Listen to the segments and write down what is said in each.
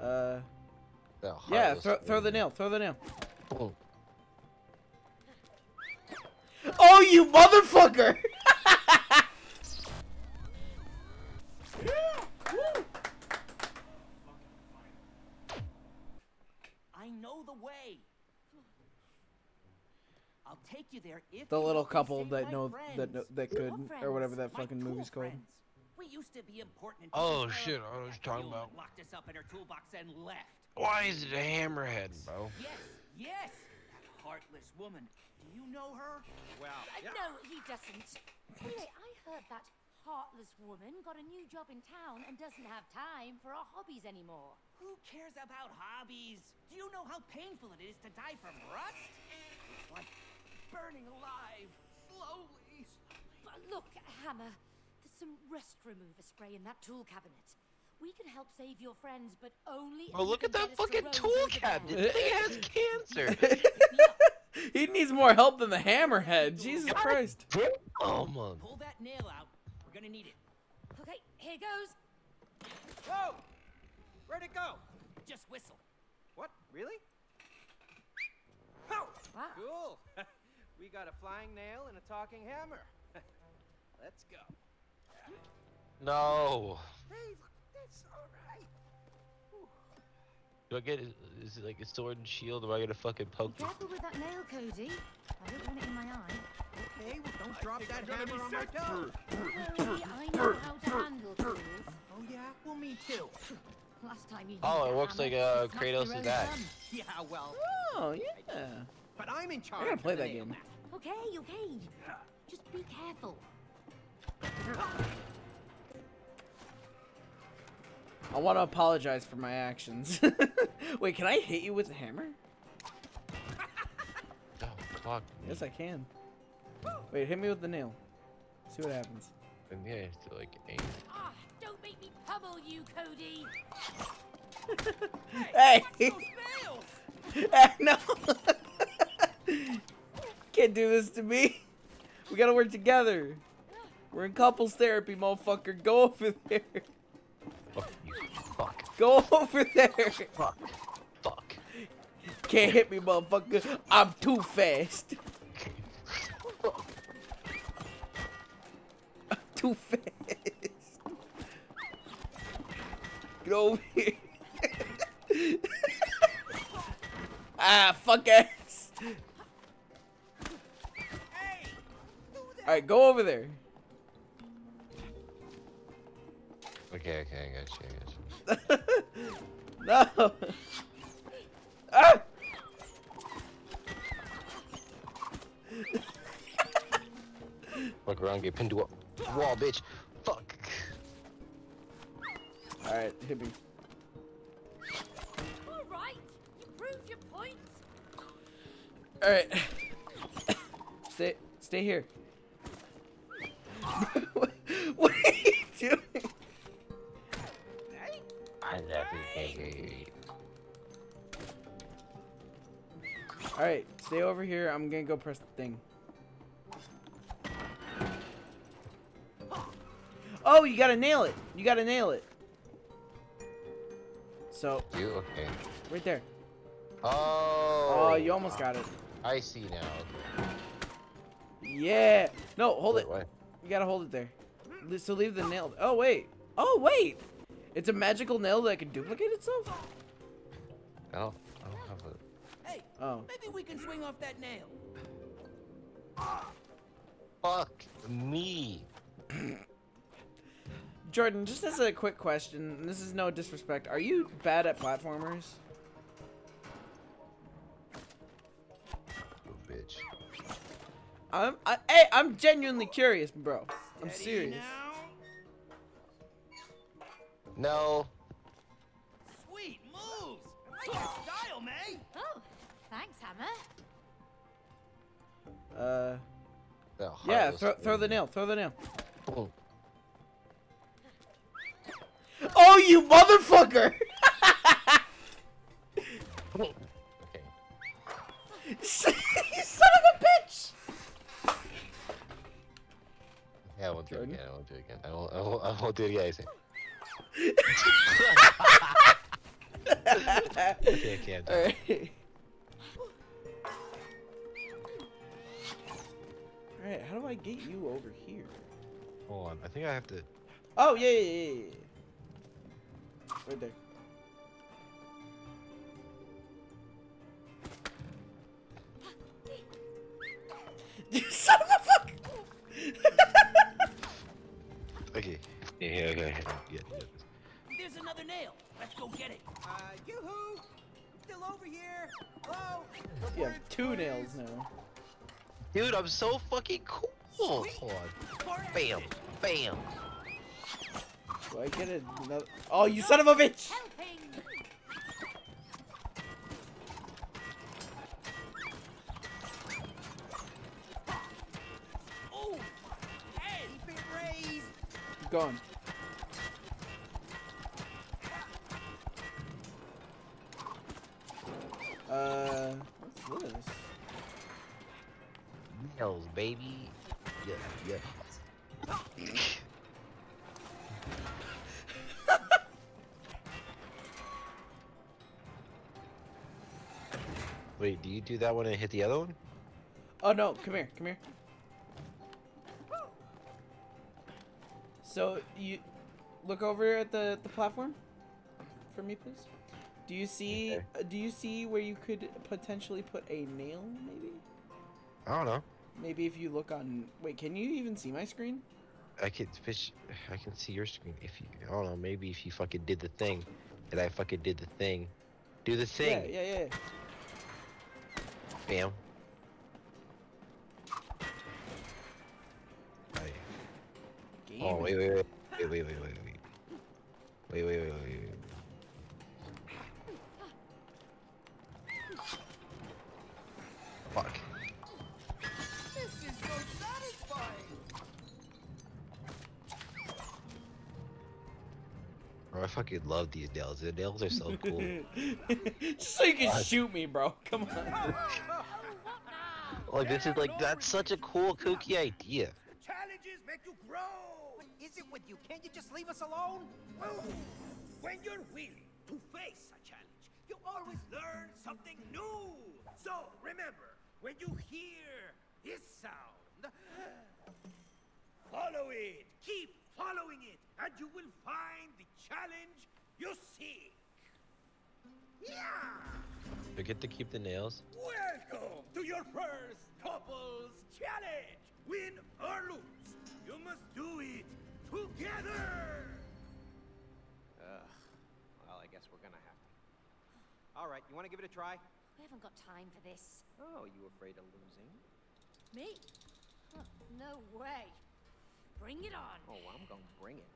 Uh, yeah, heartless throw, throw the nail, throw the nail. Boom. Oh, you motherfucker! I know the way. I'll take you there if The little couple that my know that know, friends. that could or whatever that fucking cool movie's called. friends. We used to be important. Oh, shit, I know what you're talking about. Locked us up in her toolbox and left. Why is it a hammerhead, bro? Yes, yes. That heartless woman. Do you know her? Well, Uh, No, he doesn't. Anyway, I heard that heartless woman got a new job in town and doesn't have time for our hobbies anymore. who cares about hobbies? Do you know how painful it is to die from rust? It's like burning alive, slowly. But look, Hammer, there's some rust remover spray in that tool cabinet. We can help save your friends, but only. Oh, if look at that get to fucking tool cabinet. there. The thing has cancer. Pick me up. he needs more help than the hammerhead. Jesus Christ. oh man. Pull that nail out. We're gonna need it. Okay, here goes. Whoa! Where'd it go? Just whistle. What? Really? Oh, Wow. cool. we got a flying nail and a talking hammer. Let's go. No. Hey, that's all right. Do I get is it like a sword and shield or am I gonna fucking poke Be careful with that nail, Cody. I don't want it in my eye. Okay, well, don't drop that hammer on my toe. Don't I know how to handle tools. Oh, yeah? Well, me too. Last time you Oh, used it a looks like, you uh, Kratos' own axe. thumb. Yeah, well, Oh yeah. but I'm in charge. I gotta play that game. Okay, okay. Just be careful. I want to apologize for my actions. Wait, can I hit you with a hammer? Oh, fuck. Yes, I can. Wait, hit me with the nail. See what happens. And yeah, it's like aim. Ah, don't make me pummel you, Cody. Hey! Those nails! no! Can't do this to me. We gotta work together. We're in couples therapy, motherfucker. Go over there. Fuck you. Fuck. Go over there. Fuck. Fuck. Can't hit me, motherfucker. I'm too fast. I'm too fast. Get over here. ah, fuck ass. Alright, go over there. Okay, okay, I got you, I got you. no. Ah! Fuck around, get pinned to a wall, bitch. Fuck. Alright, hit me. All right, you proved your point. Alright. stay stay here. Alright, stay over here. I'm gonna go press the thing. Oh, you gotta nail it. You gotta nail it. So, You okay? right there. Oh. Oh, you almost got it. I see now. Yeah. No, hold Wait, it. wait. You gotta hold it there. So leave the nail. Oh, wait. Oh, wait. It's a magical nail that can duplicate itself? I don't. I don't have a. Hey, Oh. maybe we can swing off that nail. Fuck me. Jordan, just as a quick question, and this is no disrespect, are you bad at platformers? You bitch. I'm, I, hey, I'm genuinely curious, bro. I'm Steady serious. Now. No. Sweet moves. I like your style, May. Oh, thanks, Hammer. Uh, The yeah, throw, throw the nail, throw the nail. Boom. Oh, you motherfucker! You son of a bitch! Yeah, I won't do it again. I won't do it again. I won't. I won't, I won't do it again. I. Okay, okay, I'm done. Alright. Alright, how do I get you over here? Hold on. I think I have to. Oh, yeah, yeah, yeah, yeah. Right there. You have two nails now. Dude, I'm so fucking cool. Hold on. Bam. Bam. Do I get another? Oh, you son of a bitch! Helping! Baby. Yeah, yeah. Wait, do you do that one and hit the other one? Oh no, come here, come here. So you look over at the the platform for me, please. Do you see? Okay. uh, Do you see where you could potentially put a nail? Maybe. I don't know. Maybe if you look on. Wait, can you even see my screen? I can fish. I can see your screen. If you, I don't know. Maybe if you fucking did the thing, that I fucking did the thing. Do the thing. Yeah, yeah, yeah. Bam. Game Oh wait, wait, wait, wait, wait, wait, wait, wait. Wait, wait, wait, fucking love these nails. The nails are so cool. Just so you can shoot me, bro. Come on. Oh, what now? like this is like that's such a cool, kooky idea. Challenges make you grow. What is it with you? Can't you just leave us alone? Oh, when you're willing to face a challenge, you always learn something new. So remember, when you hear this sound, follow it. Keep following it, and you will find the challenge you seek. Yeah! I get to keep the nails. Welcome to your first couples challenge. Win or lose, you must do it together. Ugh. Well, I guess we're gonna have to. All right, you want to give it a try? We haven't got time for this. Oh, you afraid of losing? Me? Huh, no way. Bring it on. Oh, I'm gonna bring it.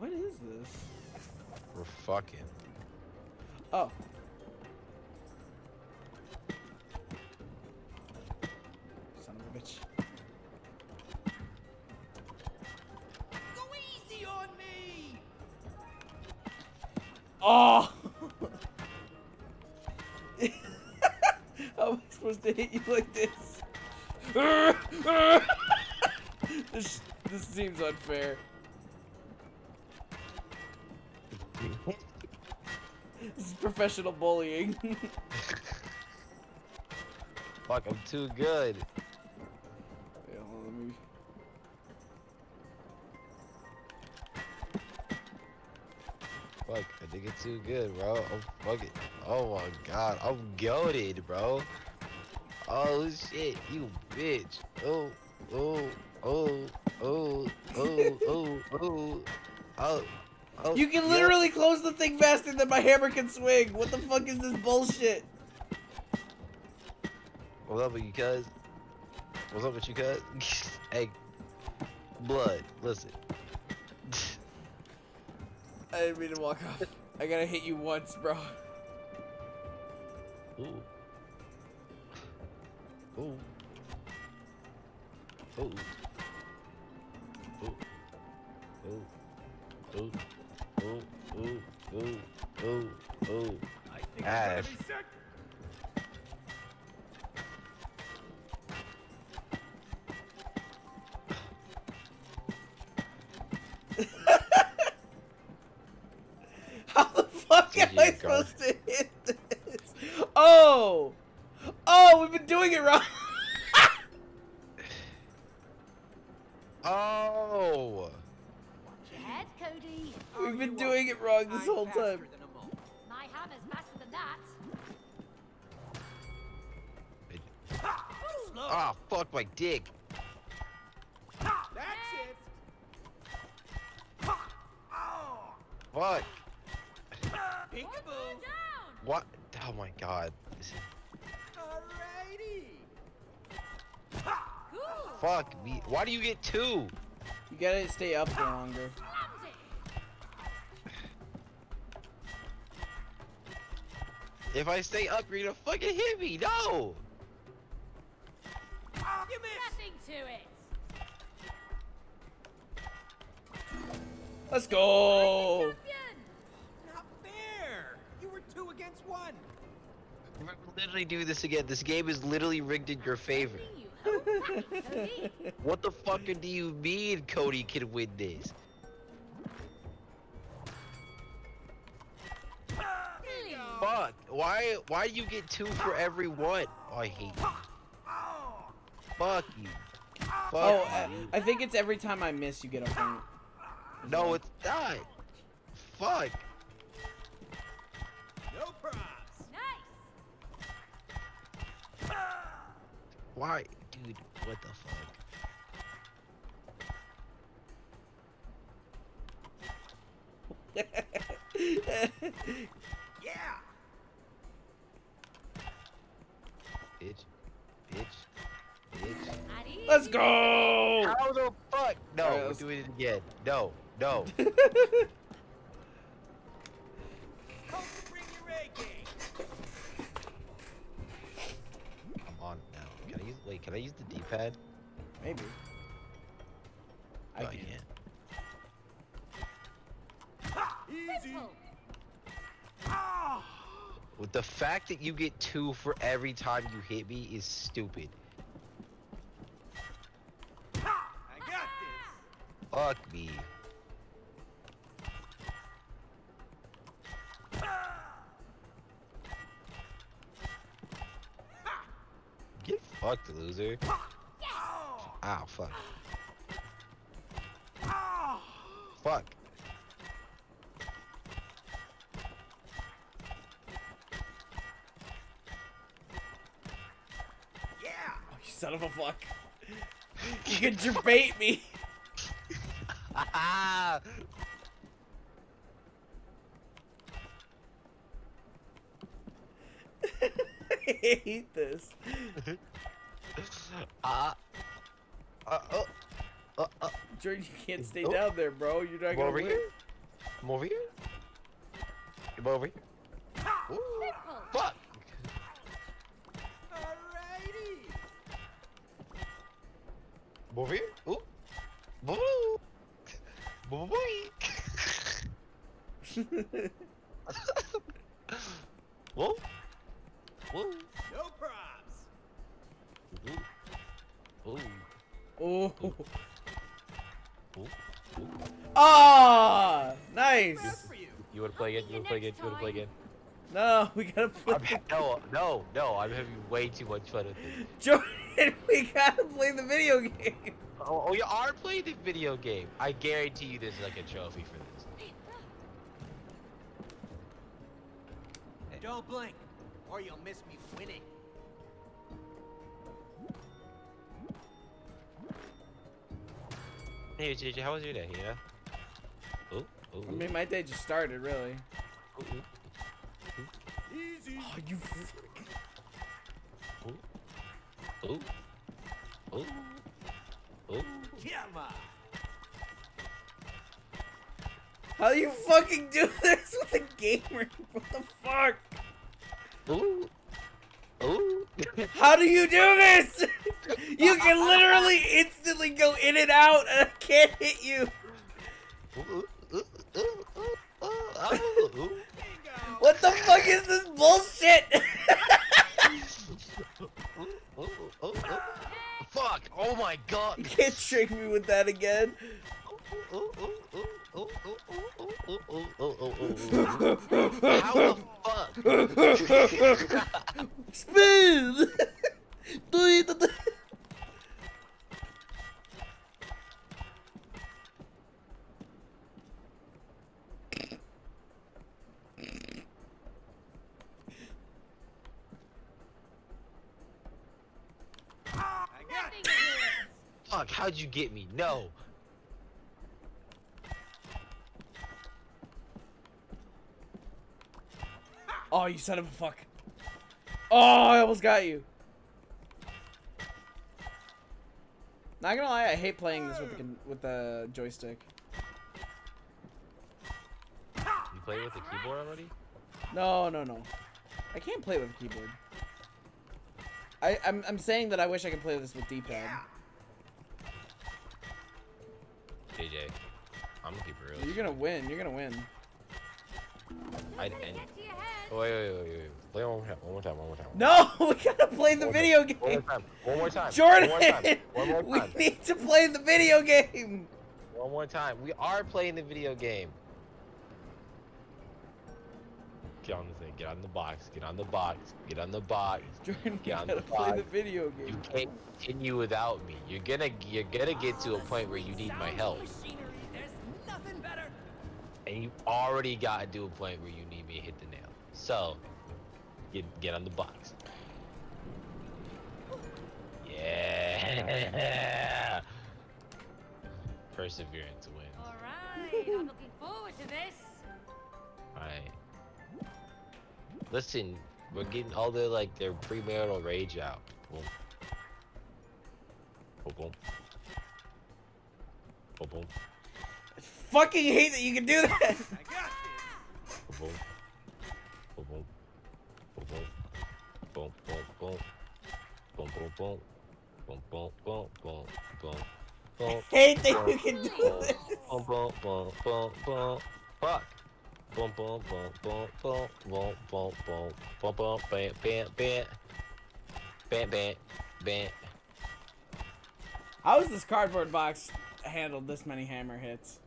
What is this? We're fucking. Oh. Son of a bitch. Go easy on me. Oh! How am I supposed to hit you like this? this this seems unfair. Professional bullying. Fuck, I'm too good. On, let me- Fuck, I think it's too good, bro. I'm fucking. Oh my god, I'm goaded, bro. Oh shit, you bitch. Oh, oh, oh, oh, oh, oh, oh, oh. oh Oh, you can yeah. literally close the thing faster than my hammer can swing. What the fuck is this bullshit? What's up with you, cuz? What's up with you, cuz? hey, blood, listen. I didn't mean to walk off. I gotta hit you once, bro. Ooh. Ooh. Ooh. Ooh. Ooh. Ooh. Ooh. Ooh. Ooh. Ooh. Ooh. I think I'm gonna be be faster than that. Slow. Ah, fuck my dick. That's it. Oh. Fuck. Peekaboo. What? Oh my god. This is- Alrighty. Cool. Fuck me. Why do you get two? You gotta stay up for longer. If I stay up, you're gonna fucking hit me. No! You missed. Nothing to it. Let's go. Not fair. You were two against one. We're gonna literally do this again. This game is literally rigged in your favor. You hold back, Cody. What the fuck do you mean Cody can win this? Why why do you get two for every one? Oh, I hate you. Fuck you. Fuck Oh, I, you. I think it's every time I miss, you get a point. No, it's not. Fuck. No props. Nice. Why? Dude, what the fuck? Yeah. Let's go. How the fuck? No, Alright, we're doing it again. No, no. Hope bring your A game. I'm on now. Can I use wait, can I use the D pad? Maybe. I No, can. can't. Simple. Ah! With the fact that you get two for every time you hit me is stupid. Loser. Ow, fuck. Fuck. Yeah. Oh, you son of a fuck. You can debate me. Ah! I hate this. Ah. Uh, oh. Uh, uh. Jordan, you can't stay Oh. down there, bro. You're not Come gonna over win. here. Come over here. Come over here. Ooh. Fuck. Alrighty. Come over here. Ooh. Boo. Boo boo Whoa. Whoa. No props. Ooh. Ooh. oh. Ooh. Ah, nice. You. You wanna play again? You wanna play again? You wanna play again? No, we gotta play. I'm, no, no, no. I'm having way too much fun with this. Jordan, we gotta play the video game. Oh, oh, you are playing the video game. I guarantee you there's like a trophy for this. Don't blink, or you'll miss me winning. Hey, JJ, how was your day? Yeah. Oh, oh, I mean, my day just started, really. oh, oh, Easy. Oh, you. f- oh, oh, oh. Come on. How do you fucking do this with a gamer? What the fuck? Ooh. Ooh. How do you do this? You can literally instantly go in and out, and I can't hit you. What the fuck is this bullshit? Fuck! Oh my god! you can't trick me with that again. Ooh, ooh, ooh, No. Oh, you son of a fuck. Oh, I almost got you. Not gonna lie, I hate playing this with the, with the joystick. You play with the keyboard already? No, no, no. I can't play with a keyboard. I, I'm, I'm saying that I wish I could play this with D-pad. You're gonna win. You're gonna win. I, Don't and, get to your head. oh, wait, wait, wait, wait, wait. Play one more time. One more time. One more time. No, we gotta play the One video time, One more game. time. One more time. Jordan, One more time. One more we need to play the video game. One more time. We are playing the video game. Get on the thing. Get on the box. Get on the box. Get on the box. Jordan, we Get on gotta the play box. the video game. You game. can't continue without me. You're gonna you're gonna get to a point where you need my help, and you already got to a point where you need me to hit the nail. So, get get on the box. Yeah. Perseverance wins. All right, I'm looking forward to this. Alright. Listen, we're getting all their like their premarital rage out. Boom. Boom boom. Boom boom. Fucking hate that you can do that. I got this. Boom boom. Boom boom. Boom boom. Boom boom boom. Boom boom boom. Boom boom boom boom boom. Boom. hate that you can do this. boom, boom, boom, boom, boom. Fuck. Boom, boom, boom, boom, boom, boom, boom, boom, boom, boom, bam, bam, bam. Bam, bam, bam. How has this cardboard box handled this many hammer hits?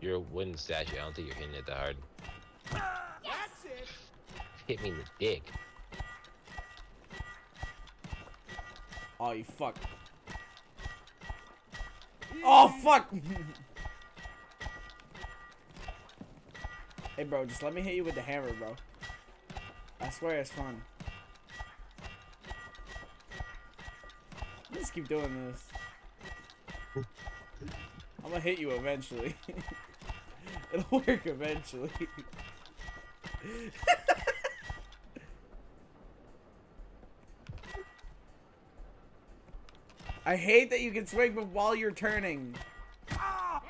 You're a wooden statue. I don't think you're hitting it that hard. That's it. Hit me in the dick. Oh, you fuck. Oh, fuck! hey, bro, just let me hit you with the hammer, bro. I swear it's fun. Just keep doing this. I'm gonna hit you eventually. It'll work eventually. I hate that you can swing but while you're turning. Fuck.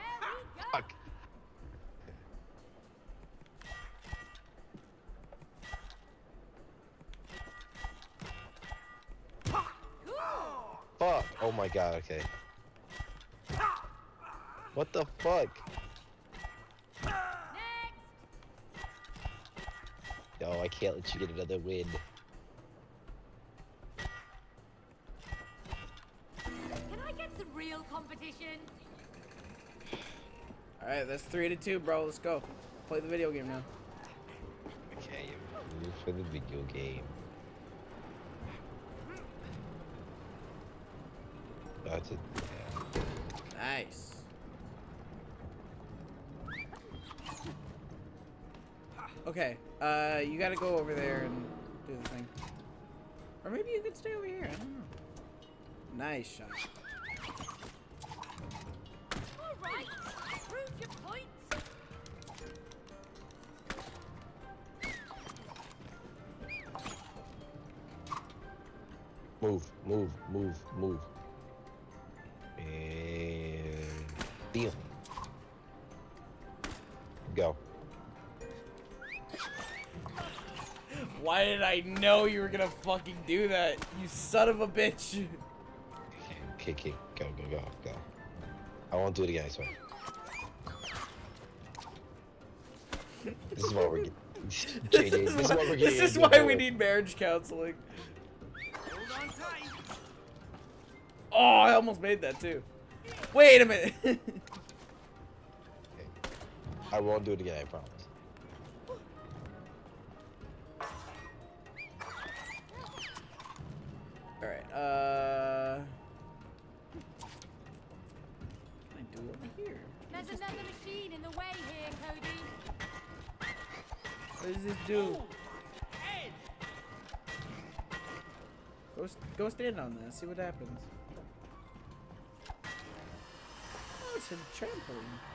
Fuck. Oh my god, okay. What the fuck? Yo, I can't let you get another win. Can I get some real competition? Alright, that's three to two, bro. Let's go. Play the video game now. Okay, move for the video game. That's it. Nice. Okay, uh, you gotta go over there and do the thing. Or maybe you could stay over here, I don't know. Nice shot. All right. Prove your points. Move, move, move, move. And deal. Why did I know you were gonna fucking do that? You son of a bitch. Okay, okay, go, go, go, go. I won't do it again, I swear. This is what we're getting. JJ, this is what we're getting. this is why we need marriage counseling. Hold on tight. Oh, I almost made that too. Wait a minute. I won't do it again. I promise. All right. Uh. What can I do over here? There's another machine in the way here, Cody. What does this do? Go, s- go stand on this. See what happens. Oh, it's a trampoline.